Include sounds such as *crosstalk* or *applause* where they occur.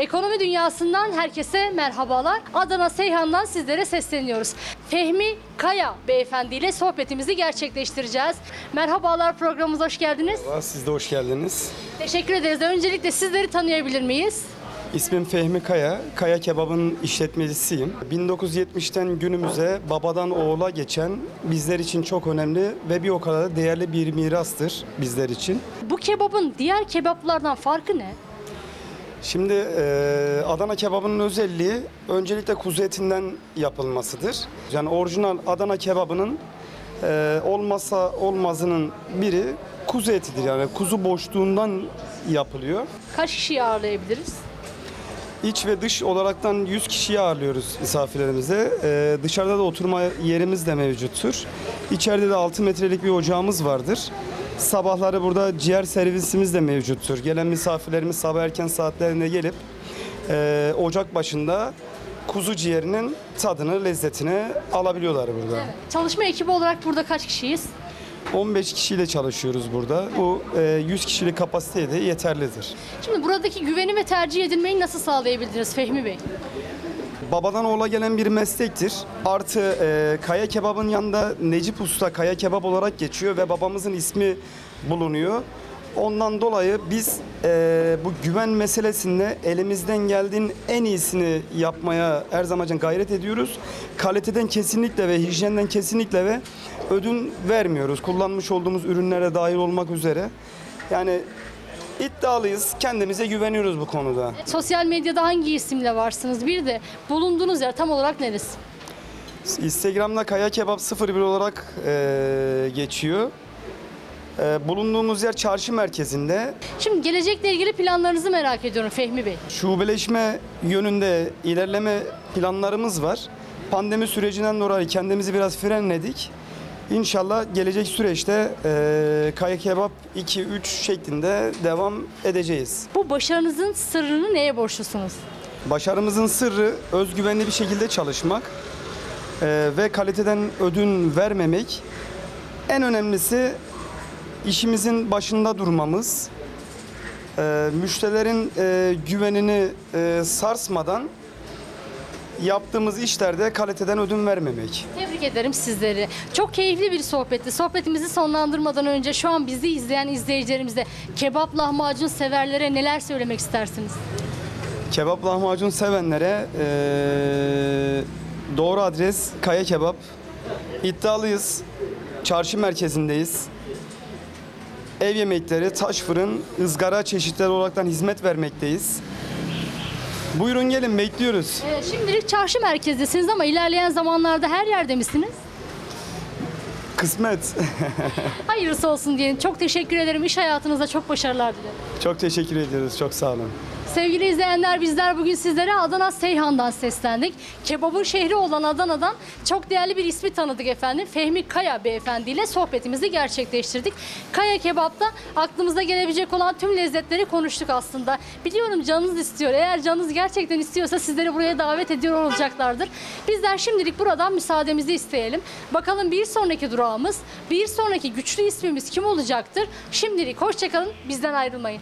Ekonomi dünyasından herkese merhabalar. Adana Seyhan'dan sizlere sesleniyoruz. Fehmi Kaya beyefendi ile sohbetimizi gerçekleştireceğiz. Merhabalar programımıza hoş geldiniz. Merhaba, Siz de hoş geldiniz. Teşekkür ederiz. Öncelikle sizleri tanıyabilir miyiz? İsmim Fehmi Kaya. Kaya Kebab'ın işletmecisiyim. 1970'ten günümüze babadan oğula geçen bizler için çok önemli ve bir o kadar da değerli bir mirastır bizler için. Bu kebabın diğer kebaplardan farkı ne? Şimdi e, Adana kebabının özelliği öncelikle kuzu etinden yapılmasıdır. Yani orijinal Adana kebabının e, olmazsa olmazının biri kuzu etidir. Yani kuzu boşluğundan yapılıyor. Kaç kişiyi ağırlayabiliriz? İç ve dış olaraktan 100 kişiyi ağırlıyoruz misafirlerimize. Ee, dışarıda da oturma yerimiz de mevcuttur. İçeride de 6 metrelik bir ocağımız vardır. Sabahları burada ciğer servisimiz de mevcuttur. Gelen misafirlerimiz sabah erken saatlerinde gelip e, ocak başında kuzu ciğerinin tadını, lezzetini alabiliyorlar burada. Çalışma ekibi olarak burada kaç kişiyiz? 15 kişiyle çalışıyoruz burada. Bu e, 100 kişilik kapasiteye de yeterlidir. Şimdi buradaki güveni ve tercih edilmeyi nasıl sağlayabildiniz Fehmi Bey? Babadan oğula gelen bir meslektir. Artı e, kaya kebabın yanında Necip Usta kaya kebap olarak geçiyor ve babamızın ismi bulunuyor. Ondan dolayı biz e, bu güven meselesinde elimizden geldiğin en iyisini yapmaya her zaman için gayret ediyoruz. Kaliteden kesinlikle ve hijyenden kesinlikle ve ödün vermiyoruz. Kullanmış olduğumuz ürünlere dahil olmak üzere. Yani iddialıyız, kendimize güveniyoruz bu konuda. Sosyal medyada hangi isimle varsınız? Bir de bulunduğunuz yer tam olarak neresi? Instagram'da Kaya Kebap 01 olarak e, geçiyor. E, bulunduğumuz yer çarşı merkezinde. Şimdi gelecekle ilgili planlarınızı merak ediyorum Fehmi Bey. Şubeleşme yönünde ilerleme planlarımız var. Pandemi sürecinden dolayı kendimizi biraz frenledik. İnşallah gelecek süreçte e, Kaya Kebap 2-3 şeklinde devam edeceğiz. Bu başarınızın sırrını neye borçlusunuz? Başarımızın sırrı özgüvenli bir şekilde çalışmak e, ve kaliteden ödün vermemek. En önemlisi işimizin başında durmamız, e, müşterilerin e, güvenini e, sarsmadan yaptığımız işlerde kaliteden ödün vermemek. Tebrik ederim sizleri. Çok keyifli bir sohbetti. Sohbetimizi sonlandırmadan önce şu an bizi izleyen izleyicilerimize kebap lahmacun severlere neler söylemek istersiniz? Kebap lahmacun sevenlere eee, doğru adres Kaya Kebap. İddialıyız. Çarşı merkezindeyiz. Ev yemekleri, taş fırın, ızgara çeşitleri olaraktan hizmet vermekteyiz. Buyurun gelin bekliyoruz. Ee, şimdilik çarşı merkezdesiniz ama ilerleyen zamanlarda her yerde misiniz? Kısmet. *laughs* Hayırlısı olsun diyelim. Çok teşekkür ederim. İş hayatınızda çok başarılar dilerim. Çok teşekkür ediyoruz. Çok sağ olun. Sevgili izleyenler bizler bugün sizlere Adana Seyhan'dan seslendik. Kebabın şehri olan Adana'dan çok değerli bir ismi tanıdık efendim. Fehmi Kaya beyefendi ile sohbetimizi gerçekleştirdik. Kaya Kebap'ta aklımıza gelebilecek olan tüm lezzetleri konuştuk aslında. Biliyorum canınız istiyor. Eğer canınız gerçekten istiyorsa sizleri buraya davet ediyor olacaklardır. Bizler şimdilik buradan müsaademizi isteyelim. Bakalım bir sonraki durağımız, bir sonraki güçlü ismimiz kim olacaktır? Şimdilik hoşçakalın, bizden ayrılmayın.